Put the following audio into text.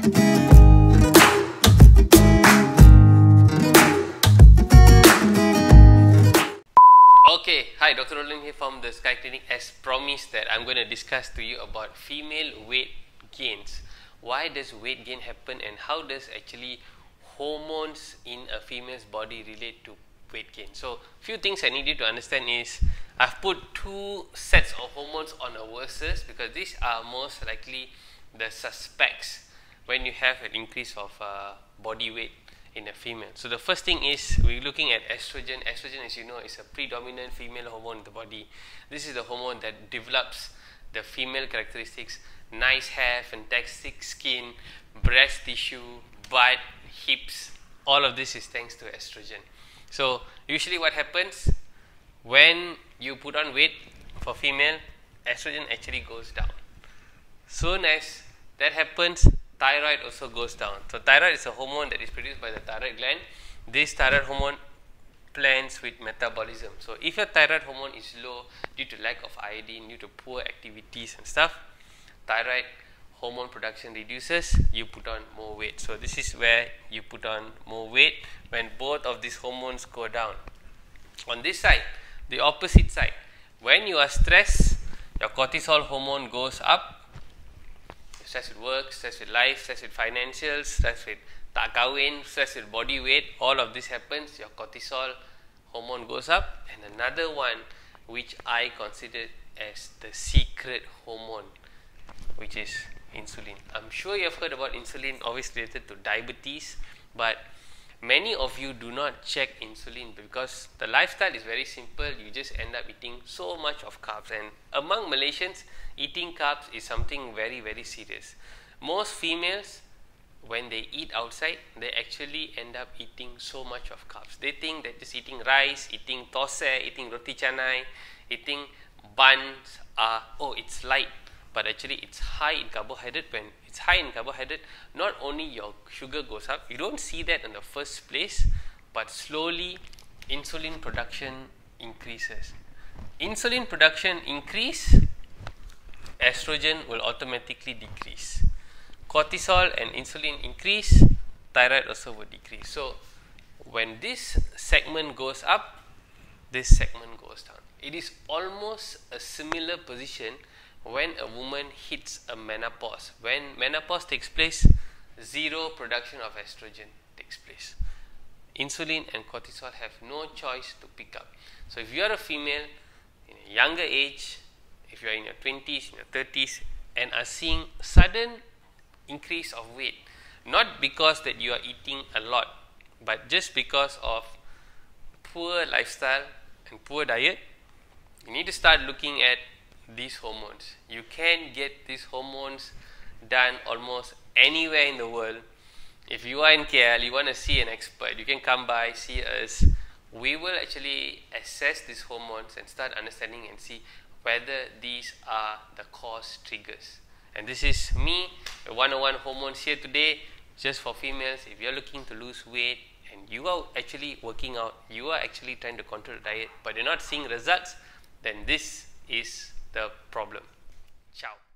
Okay, hi, Dr. Roland here from the Sky Clinic. As promised, that I'm going to discuss to you about female weight gains. Why does weight gain happen, and how does actually hormones in a female's body relate to weight gain? So, few things I need you to understand is I've put two sets of hormones on a versus because these are most likely the suspects when you have an increase of uh, body weight in a female. So the first thing is we're looking at estrogen. Estrogen, as you know, is a predominant female hormone in the body. This is the hormone that develops the female characteristics, nice hair, fantastic skin, breast tissue, butt, hips. All of this is thanks to estrogen. So usually what happens when you put on weight for female, estrogen actually goes down. Soon as that happens, thyroid also goes down. So thyroid is a hormone that is produced by the thyroid gland. This thyroid hormone plans with metabolism. So if your thyroid hormone is low due to lack of iodine, due to poor activities and stuff, thyroid hormone production reduces, you put on more weight. So this is where you put on more weight when both of these hormones go down. On this side, the opposite side, when you are stressed, your cortisol hormone goes up stress with work, stress with life, stress with financials, stress with tak kahwin, stress with body weight, all of this happens, your cortisol hormone goes up. And another one which I consider as the secret hormone, which is insulin. I'm sure you have heard about insulin, always related to diabetes, but many of you do not check insulin because the lifestyle is very simple. You just end up eating so much of carbs. And among malaysians eating carbs is something very very serious. Most females when they eat outside they actually end up eating so much of carbs. They think that just eating rice eating thosai eating roti canai eating buns are oh it's light but actually it's high in carbohydrate when it's high in carbohydrate not only your sugar goes up you don't see that in the first place but slowly insulin production increases. Insulin production increase estrogen will automatically decrease. Cortisol and insulin increase thyroid also will decrease. So when this segment goes up this segment goes down. It is almost a similar position when a woman hits a menopause, when menopause takes place, zero production of estrogen takes place. Insulin and cortisol have no choice to pick up. So, if you are a female in a younger age, if you are in your 20s, in your 30s, and are seeing sudden increase of weight, not because that you are eating a lot, but just because of poor lifestyle and poor diet, you need to start looking at these hormones. You can get these hormones done almost anywhere in the world. If you are in KL, you want to see an expert, you can come by, see us. We will actually assess these hormones and start understanding and see whether these are the cause triggers. And this is me, the 101 hormones here today, just for females. If you're looking to lose weight and you are actually working out, you are actually trying to control the diet, but you're not seeing results, then this is the problem. Ciao.